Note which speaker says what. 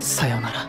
Speaker 1: さようなら。